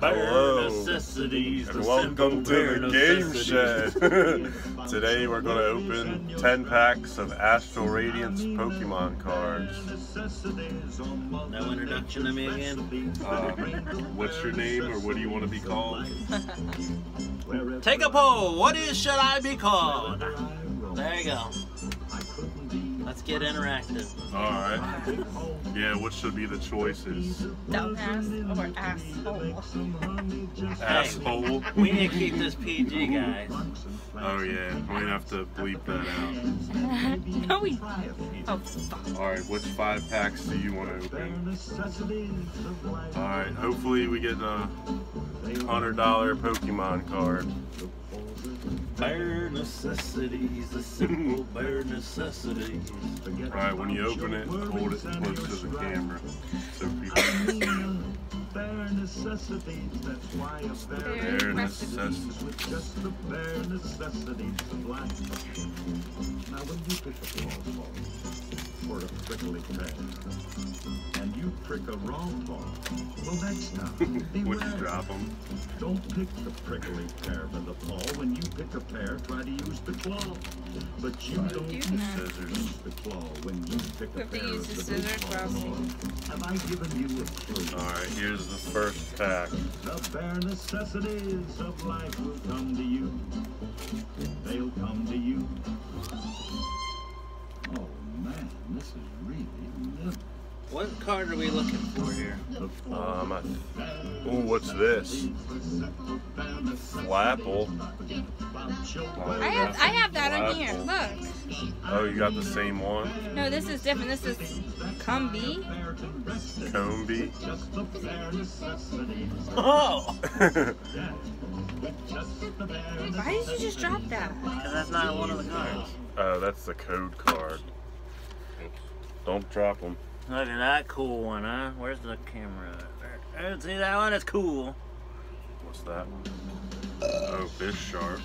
Bare Hello, necessities. and welcome to the Game necessities. Shed. Today we're going to open 10 packs of Astral Radiance Pokemon cards. No introduction to me again. Um, what's your name or what do you want to be called? Take a poll. What is should I be called? There you go. Let's get interactive. Alright. Yeah, what should be the choices? Dumbass or asshole. Asshole? We need to keep this PG, guys. Oh yeah, We're going to have to bleep that out. no, we. Oh, fuck. Alright, which five packs do you want to open? Alright, hopefully we get a $100 Pokemon card. Bare necessities. The simple bare necessities. Alright, when you open it, hold it close to the camera so people can see. Bare necessities. That's why a bare Bare recipes. necessities. just the bare necessities of life. Now, when you pick a paw for a prickly pear, and you prick a raw paw, well, next time, Would you beware. drop them? Don't pick the prickly pear by the paw. When you pick a pear, try to use the claw. But you don't do use that. Scissors. the claw when you pick We a have to pear use of the the scissors Have I given you a clue? Alright, here's the first pack. The bare necessities of life will come to you. They'll come to you. Oh man, this is really limp. What card are we looking for here? Um, I, ooh, what's this? Flapple. Oh, I have, I have that on here. Look. Oh, you got the same one? No, this is different. This is Cumby. Combee. Oh! Why did you just drop that? Because that's not one of the cards. oh, that's the code card. Don't drop them. Look at that cool one, huh? Where's the camera? There. there. See that one? It's cool. What's that? Oh, fish shark.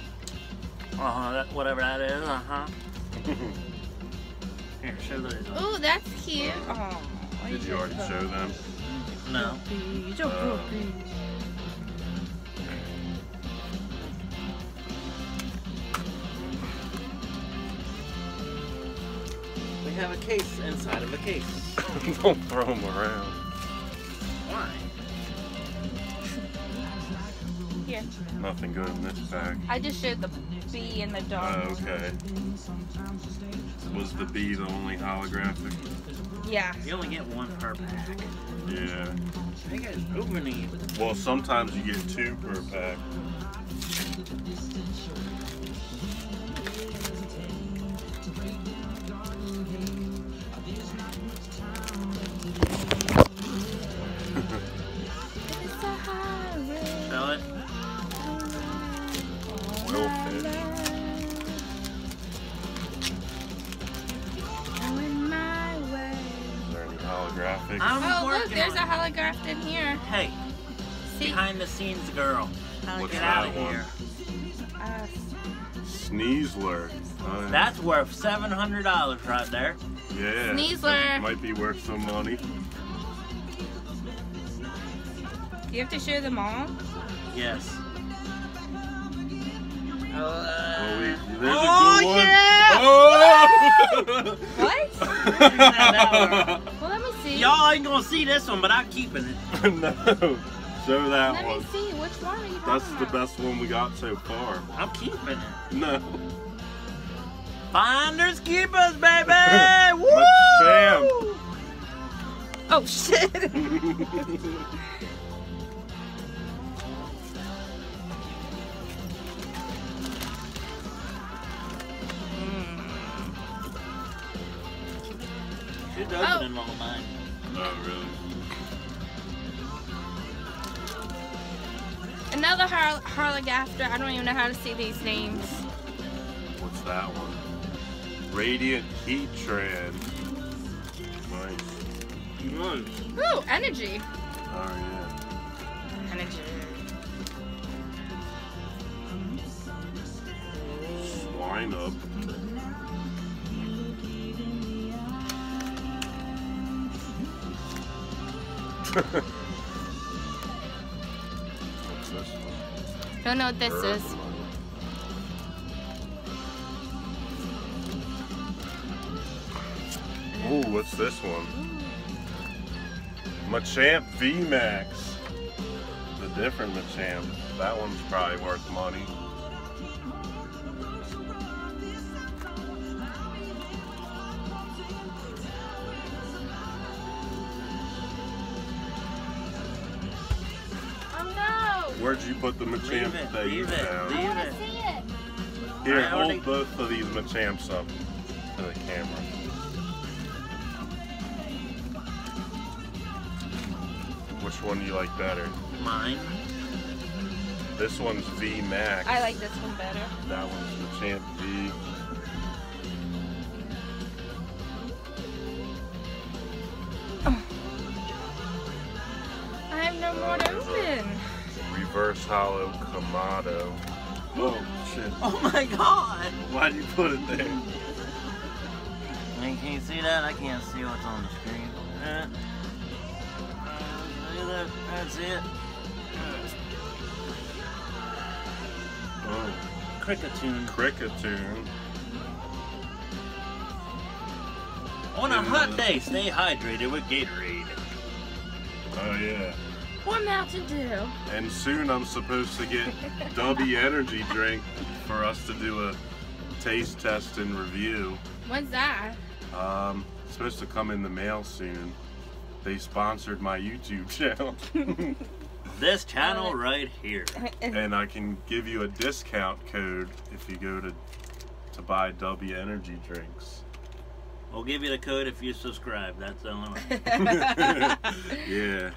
Uh-huh, that, whatever that is, uh-huh. Here, show those. Oh, that's cute. Oh. Did you already show them? No. Puppies, oh, Uh, have a case inside of a case. Don't throw them around. Why? Here. Nothing good in this pack. I just showed the bee and the Oh, dog. okay. Was the bee the only holographic? Yeah. You only get one per pack. Yeah. I guys open these. Well, sometimes you get two per pack. What's Get that out of one? here. Uh, Sneasler. Uh, That's worth seven hundred dollars right there. yeah. Sneasler. Might be worth some money. do you have to show them all? Yes. Oh, wait, there's oh a good one. yeah! Oh! that Well, let me see. Y'all ain't gonna see this one, but I'm keeping it. no. Show that Let one. me see. Which one are you talking That's the about? best one we got so far. I'm keeping it. No. Finders keepers, baby! Let's Woo! Oh, shit. Har- Harligafter. I don't even know how to see these names. What's that one? Radiant Heatran. Nice. Ooh, energy. Oh, yeah. Energy. Swinub. Don't know what this is. Ooh, what's this one? Machamp VMAX. The different Machamp. That one's probably worth money. Where'd you put the Machamp Leave it, that you leave it, found? leave I it. want to see it. Here, I already- hold both of these Machamps up to the camera. Which one do you like better? Mine. This one's V Max. I like this one better. That one's Machamp V. Reverse Hollow Kamado. Oh shit! Oh my god! Why'd you put it there? Man, can you see that? I can't see what's on the screen. Uh, uh, that. That's it. Oh, Kricketune. Kricketune. On a hot day, stay hydrated with Gatorade. Oh yeah. Or Mountain Dew. And soon I'm supposed to get Dubby Energy drink for us to do a taste test and review. What's that? Um, it's supposed to come in the mail soon. They sponsored my YouTube channel, This channel right here. and I can give you a discount code if you go to to buy Dubby Energy drinks. We'll give you the code if you subscribe. That's the only way. Yeah.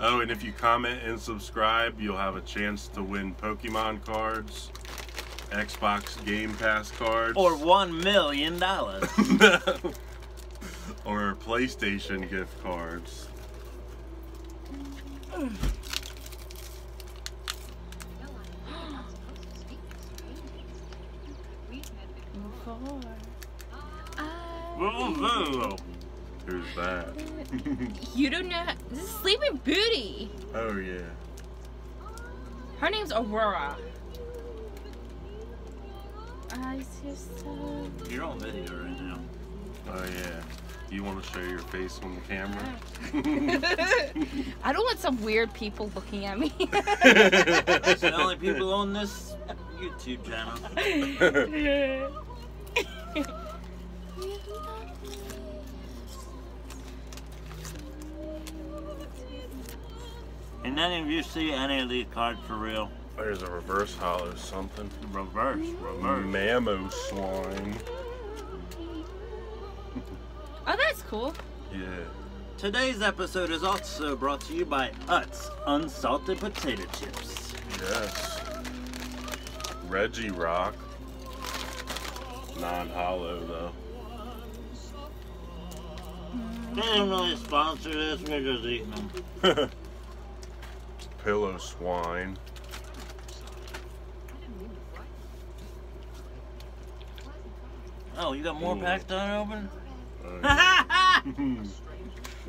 Oh, and if you comment and subscribe, you'll have a chance to win Pokemon cards, Xbox Game Pass cards, or one million dollars. or PlayStation gift cards. Four. oh, Who's that? You don't know. This is Sleeping Beauty. oh yeah. Her name's Aurora. Eyes are so. You're on video right now. Oh yeah. You want to show your face on the camera? Oh. I don't want some weird people looking at me. It's the only people on this YouTube channel. And then if you see any of these cards for real, There's a reverse hollow something. reverse, reverse. Mamoswine. oh, that's cool. Yeah. Today's episode is also brought to you by Utz Unsalted Potato Chips. Yes. Regirock. Non-hollow though. They didn't really sponsor this, we're just eating them. Piloswine. Oh, you got more Ooh. packs to open? Uh,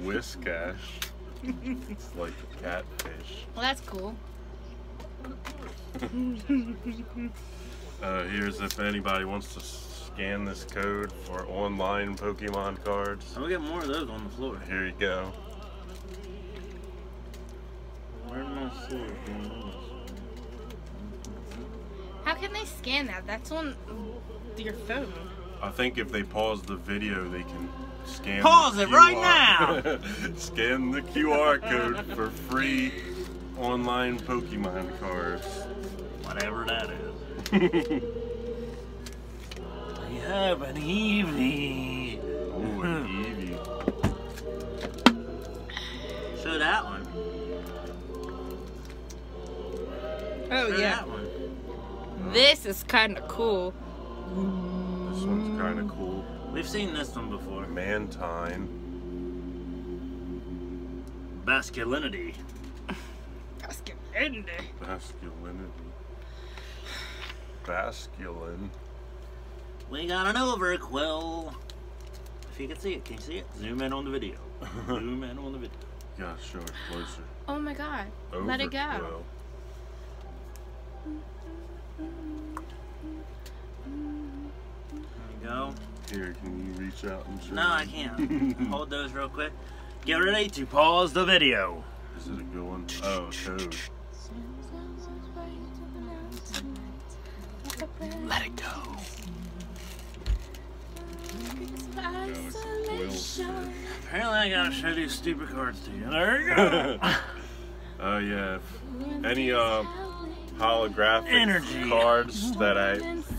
Whiscash. it's like a catfish. Well, that's cool. Uh, here's if anybody wants to scan this code for online Pokemon cards. I'll get more of those on the floor. Here you go. How can they scan that? That's on your phone. I think if they pause the video, they can scan. Pause the it right now. scan the QR code for free online Pokemon cards. Whatever that is. We have an Eevee. Ooh, an Oh Show that one. This is kind of cool. This one's kind of cool. We've seen this one before. Mantine. Masculinity. Masculinity. Masculinity. Basculin. We got an Overqwil. If you can see it, can you see it? Zoom in on the video. Zoom in on the video. Yeah, show it closer. Oh my god. Let it go. Go. Here, can you reach out and show No, I can't. Hold those real quick. Get ready to pause the video. Is it a good one? Oh, code. Let it go. Apparently, I gotta show these stupid cards to you. There you go. Oh yeah. Any uh, holographic Energy. cards that I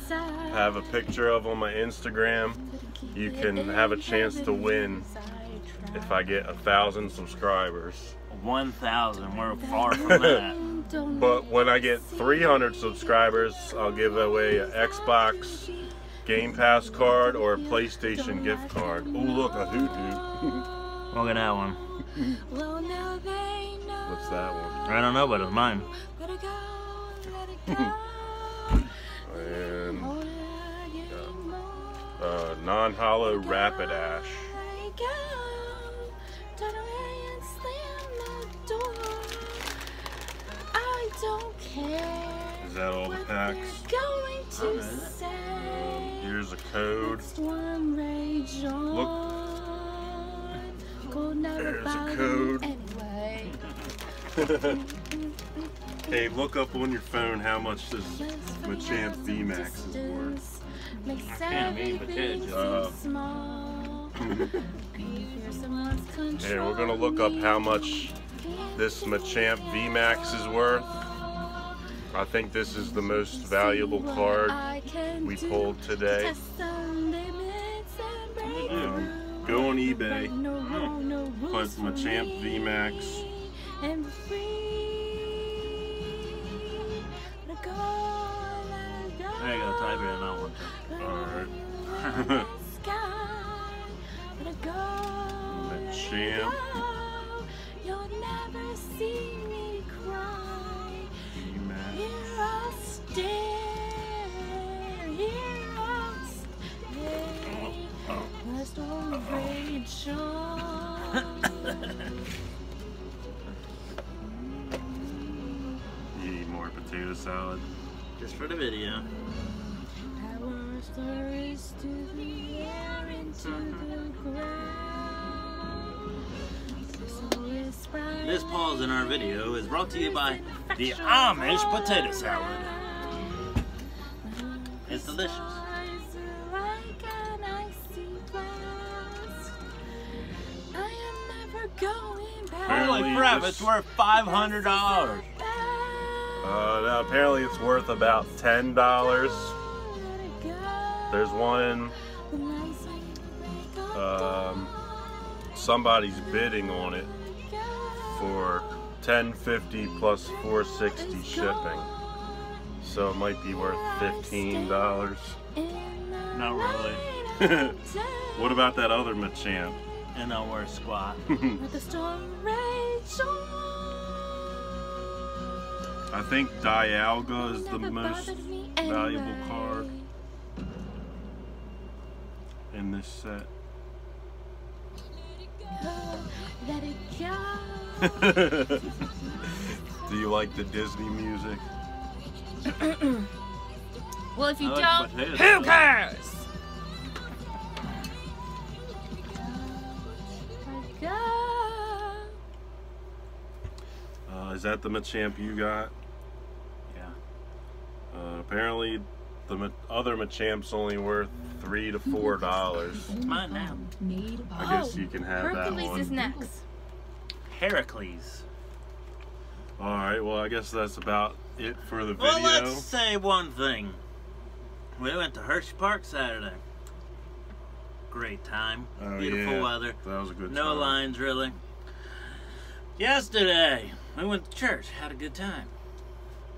have a picture of on my Instagram, you can have a chance to win if I get a thousand subscribers. 1,000. We're far from that. But when I get 300 subscribers, I'll give away an Xbox Game Pass card or a PlayStation gift card. Oh look, a hoot. Look at that one. What's that one? I don't know, but it's mine. And uh, non-hollow Rapidash. I don't care. Is that all the packs? Going to say. Um, here's a code. Go There's a code. Anyway. Hey, look up on your phone how much this Machamp VMAX is worth. Makes can't eat everything potatoes. Uh, seem small. Hear someone's Here, we're gonna look up how much this Machamp VMAX is worth. I think this is the most valuable card we pulled today. Um, go on eBay, put Machamp VMAX. It go, let it Machamp. go. You'll never see me cry. Here I'll stand, here I'll stay. Oh. The storm rage on. You eat more potato salad. Just for the video to the air the ground. This pause in our video is brought to you by the Amish Potato Salad. It's delicious. Apparently Holy crap, it's worth $500. Uh, no, apparently it's worth about $10. There's one. The nights when you wake up, Um, somebody's bidding on it let it go. for 1050 plus 460 shipping. So it might be worth fifteen dollars. Not really. what about that other Machamp? And not worth squat. Let the storm rage. I think Dialga is the most valuable anyway. card in this set. Let it go. Do you like the Disney music? Well, if you like don't, who cares? Let it go. Uh, is that the Machamp you got? Yeah. Uh, apparently, the other Machamp's only worth three to four dollars. It's mine now. I guess you can have that one. Hercules is next. Heracles. All right. Well, I guess that's about it for the video. Well, let's say one thing. We went to Hershey Park Saturday. Great time. Oh, Beautiful yeah. weather. That was a good No time. lines, really. Yesterday, we went to church. Had a good time.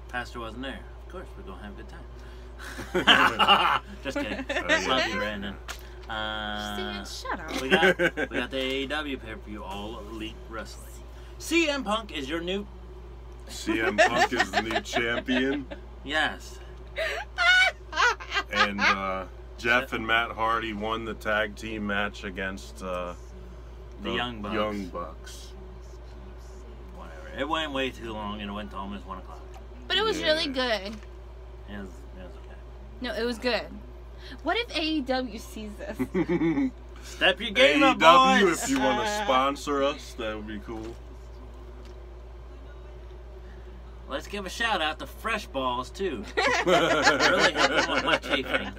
Pastor wasn't there. Of course, we're going to have a good time. Just kidding. Oh, yeah. Love you, Brandon. Uh, shut up. we got we got the AEW pay per view, All Elite Wrestling. CM Punk is your new CM Punk is the new champion, yes. and uh, Jeff and Matt Hardy won the tag team match against uh, The Young Bucks. Young Bucks. Whatever. It went way too long and it went to almost one o'clock. But it was Yeah. really good. It was, it was okay. No, it was good. What if AEW sees this? Step your game up, AEW, boys. if you want to sponsor us, that would be cool. Let's give a shout out to Fresh Balls too. really helping with my chafing.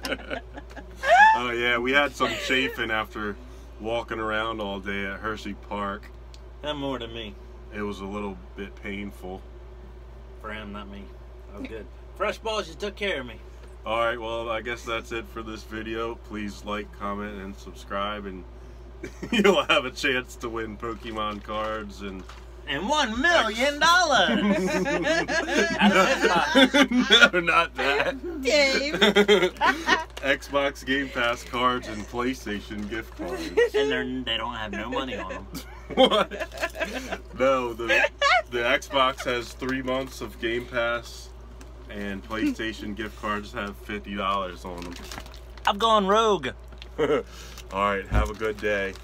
Oh yeah, we had some chafing after walking around all day at Hershey Park. And more than me. It was a little bit painful. For him, not me. Oh, good. Fresh Balls, you took care of me. All right, well, I guess that's it for this video. Please like, comment, and subscribe, and you'll have a chance to win Pokemon cards and. And one million dollars. Out no, not that. Dave. Xbox Game Pass cards and PlayStation gift cards. and they're, they don't have no money on them. what? No, the the Xbox has three months of Game Pass, and PlayStation gift cards have fifty dollars on them. I've gone rogue. All right, have a good day.